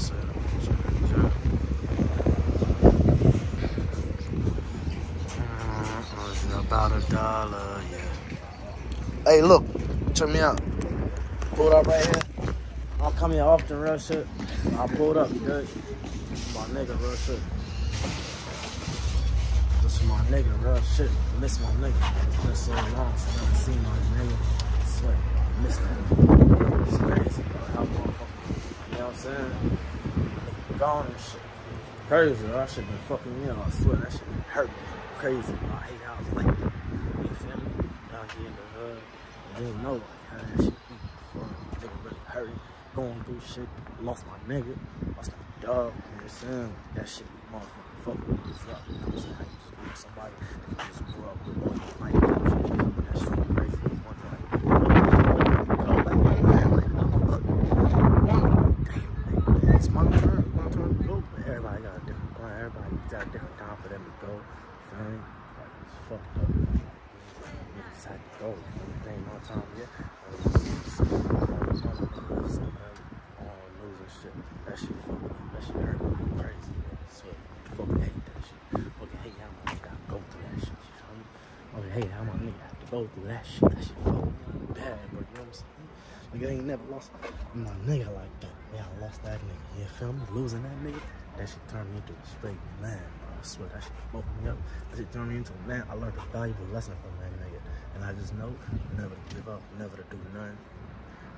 said. Yeah. Uh, dollar. Hey, look, check me out. Pull up right here. I'm coming here often, real shit. I pulled up, good? My nigga, real shit. This is my nigga, real shit. Miss my nigga. It's been so long since I haven't seen my nigga. I swear, I miss that. It's crazy, bro. How motherfucker, you know what I'm saying? Gone and shit. Crazy. That shit been fucking me up. I swear, that shit been me. Crazy. I hate how it's like that. You feel me? Down here in the hood. I didn't know like how that shit be. Bro, nigga really hurting. Going through shit. Lost my nigga. Lost my dog. You know what I'm saying? That shit motherfucking fucking me up. You know what I'm saying? How you just lose somebody that just grew up with all your life. That shit be crazy. You wonder like, go like, man, like, what the fuck? Damn, man, it's my turn. It's my turn to go. But everybody got a different plan. Everybody got a different time for them to go. Me? Like, it's fucked up. Niggas had to go. It ain't my time yet. Shit. That shit fuck me. That shit hurt me crazy. Swear. Fucking hate that shit. Fucking hate how my nigga gotta go through that shit. You feel me? Fucking hate how my nigga have to go through that shit. That shit fuck me bad, bro. You know what I'm saying? Like, I ain't never lost my nigga like that. Yeah, I lost that nigga. You feel me? Losing that nigga, that shit turned me into a straight man. I swear, that shit woke me up. That shit turned me into a man. I learned a valuable lesson from that nigga. And I just know never to give up, never to do nothing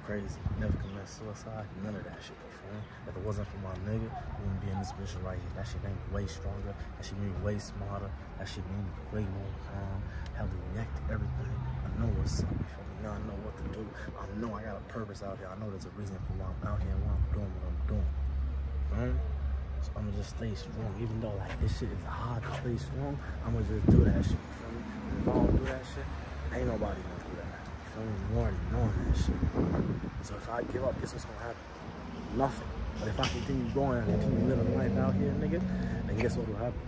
crazy. Never commit suicide, none of that shit, bro. If it wasn't for my nigga, we wouldn't be in this position right here. That shit made me way stronger. That shit made me way smarter. That shit made me way more calm. How we react to everything. I know what's up. Now I know what to do. I know I got a purpose out here. I know there's a reason for why I'm out here and why I'm doing what I'm doing. Right? So I'm gonna just stay strong. Even though like this shit is hard to stay strong, I'm gonna just do that shit. You feel me? If I don't do that shit, ain't nobody gonna do that. You feel me? Than knowing that shit. So if I give up, guess what's gonna happen? Nothing. But if I continue going and continue living life out here, nigga, then guess what will happen?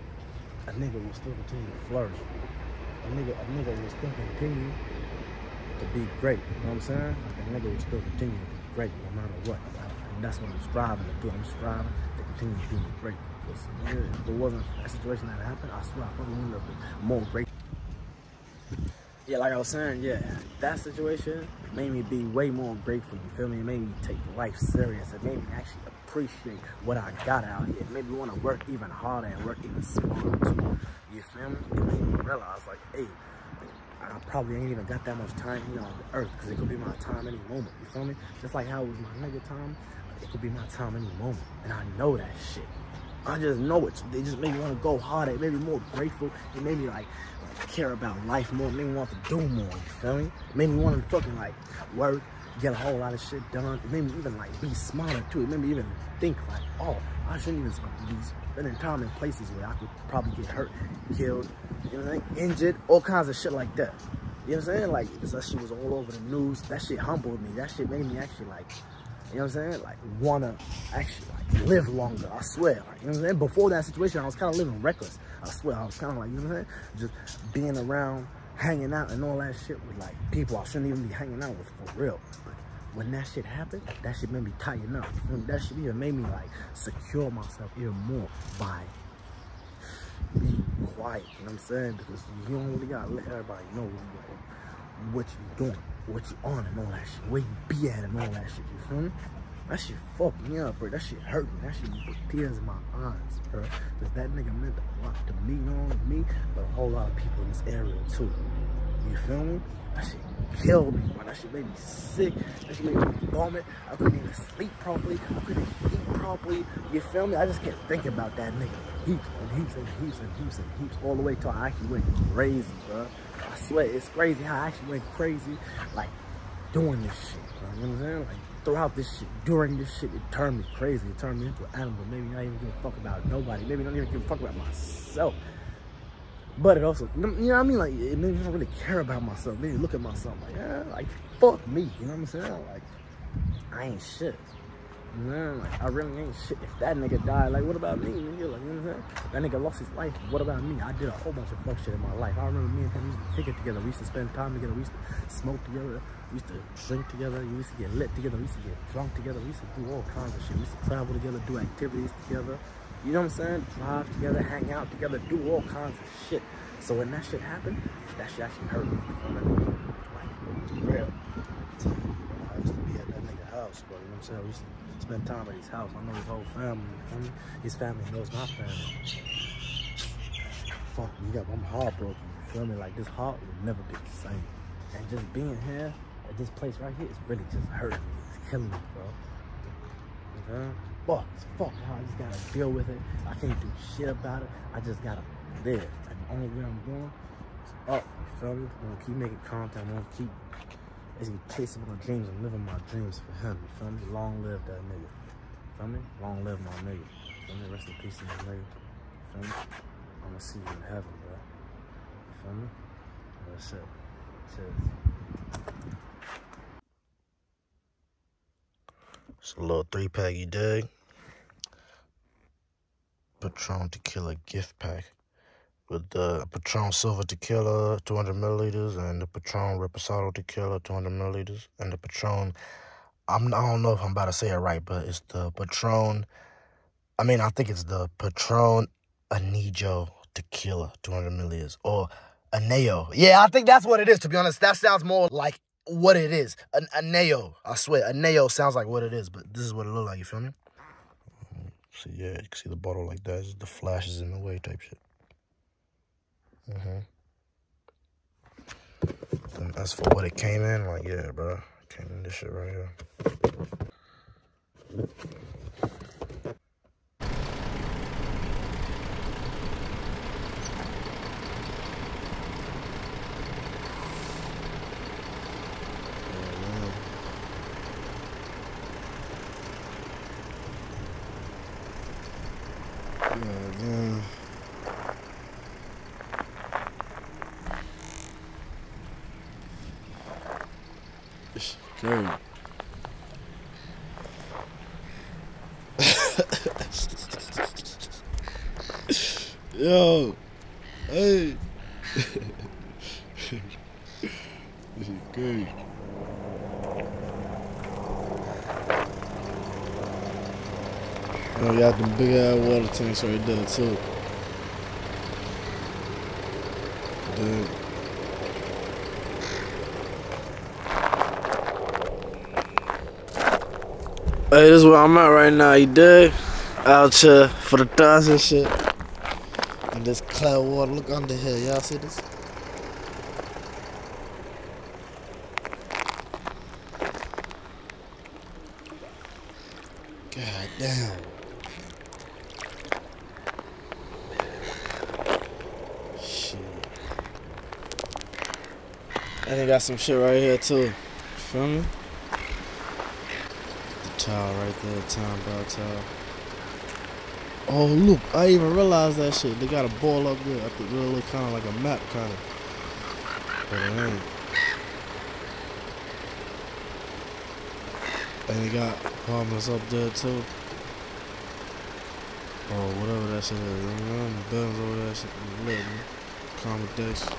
A nigga will still continue to flourish. A nigga, a nigga will still continue to be great. You know what I'm saying? Like a nigga will still continue to be great no matter what. And that's what I'm striving to do. I'm striving to continue being great. If it wasn't that situation that happened, I swear I probably would have been more great. Yeah, like I was saying, yeah, that situation made me be way more grateful, you feel me? It made me take life serious. It made me actually appreciate what I got out here. It made me want to work even harder and work even smarter too. You feel me? It made me realize like, hey, I probably ain't even got that much time here on the earth because it could be my time any moment. You feel me? Just like how it was my nigga time, it could be my time any moment. And I know that shit. I just know it. They just made me want to go harder. It made me more grateful. It made me like, like care about life more. It made me want to do more. You feel me? It made me want to fucking like work, get a whole lot of shit done. It made me even like be smarter too. It made me even think like, oh, I shouldn't even be spending time in places where I could probably get hurt, killed, you know what I'm saying? Injured, all kinds of shit like that. You know what I'm saying? Like, that shit was all over the news. That shit humbled me. That shit made me actually like, you know what I'm saying? Like, wanna actually like live longer. I swear. Like, you know what I'm saying? Before that situation, I was kind of living reckless. I swear. I was kind of like, you know what I'm saying? Just being around, hanging out, and all that shit with like people I shouldn't even be hanging out with for real. But when that shit happened, that shit made me tighten up. That shit even made me like secure myself even more by being quiet. You know what I'm saying? Because you really gotta let everybody know what you doing, what you on and all that shit, where you be at and all that shit, you feel me? That shit fucked me up, bro. That shit hurt me. That shit put tears in my eyes, bro. Cause that nigga meant a lot to me, not only me, but a whole lot of people in this area too. You feel me? That shit killed me, bro. That shit made me sick. That shit made me vomit. I couldn't even sleep properly. I couldn't eat properly. You feel me? I just kept thinking about that nigga. Heaps and heaps and heaps and heaps and heaps all the way till I actually went crazy, bro. I swear, it's crazy how I actually went crazy, like, doing this shit, bro. You know what I'm saying? Like, throughout this shit, during this shit, it turned me crazy. It turned me into an animal. Maybe not even give a fuck about nobody. Maybe not even give a fuck about myself. But it also, you know what I mean? Like, it made me not really care about myself. Me look at myself like, yeah, like, fuck me. You know what I'm saying? Like, I ain't shit. Know, like I really ain't shit. If that nigga died, like what about me, nigga? Like you know what I'm saying? That nigga lost his life. What about me? I did a whole bunch of fuck shit in my life. I remember me and him used to kick it together. We used to spend time together. We used to smoke together. We used to drink together. We used to get lit together. We used to get drunk together. We used to do all kinds of shit. We used to travel together, do activities together. You know what I'm saying? Drive together, hang out together, do all kinds of shit. So when that shit happened, that shit actually hurt me. You know? Like, real. I used to be at that nigga house, bro. You know what I'm saying? Spend time at his house. I know his whole family. His family knows my family. Fuck me, got, I'm heartbroken. You feel me? Like this heart will never be the same. And just being here at this place right here is really just hurting me. It's killing me, bro. Fuck, it's fuck how I just gotta deal with it. I can't do shit about it. I just gotta live. And the only way I'm going is up. You feel me? I'm gonna keep making content. I'm gonna keep basically chasing my dreams and living my dreams for him. You feel me? Long live that nigga. You feel me? Long live my nigga. You feel me? Rest in peace to my nigga. You feel me? I'm gonna see you in heaven, bro. You feel me? That's it. Cheers. It's a little three pack, you dig? Patron Tequila gift pack with the Patron Silver Tequila, 200 milliliters, and the Patron Reposado Tequila, 200 milliliters, and the Patron. I'm, I don't know if I'm about to say it right, but it's the Patron. I mean, I think it's the Patron Anijo Tequila, 200 milliliters, or Aneo. Yeah, I think that's what it is, to be honest. That sounds more like what it is. An Aneo. I swear, Aneo sounds like what it is, but this is what it looks like, you feel me? See, yeah, you can see the bottle like that. It's the flashes in the way type shit. Mm-hmm. As for what it came in, like, yeah, bro. Came in this shit right here. Yeah, yeah. It's. Yo, hey. this is crazy. Oh, you got them big ass water tanks right there too. Dude. Hey, this is where I'm at right now, you dig? Out here for the dust and shit. And this cloud water, look under here, y'all see this? God damn. Shit. And they got some shit right here too. Feel me? Right there, time belt towel. Oh look, I even realized that shit. They got a ball up there. I think it look kind of like a map, kind of. But it ain't. And they got apartments up there too. Or whatever that shit is. Them buildings over there, shit man. Accommodation.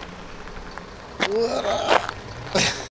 What up?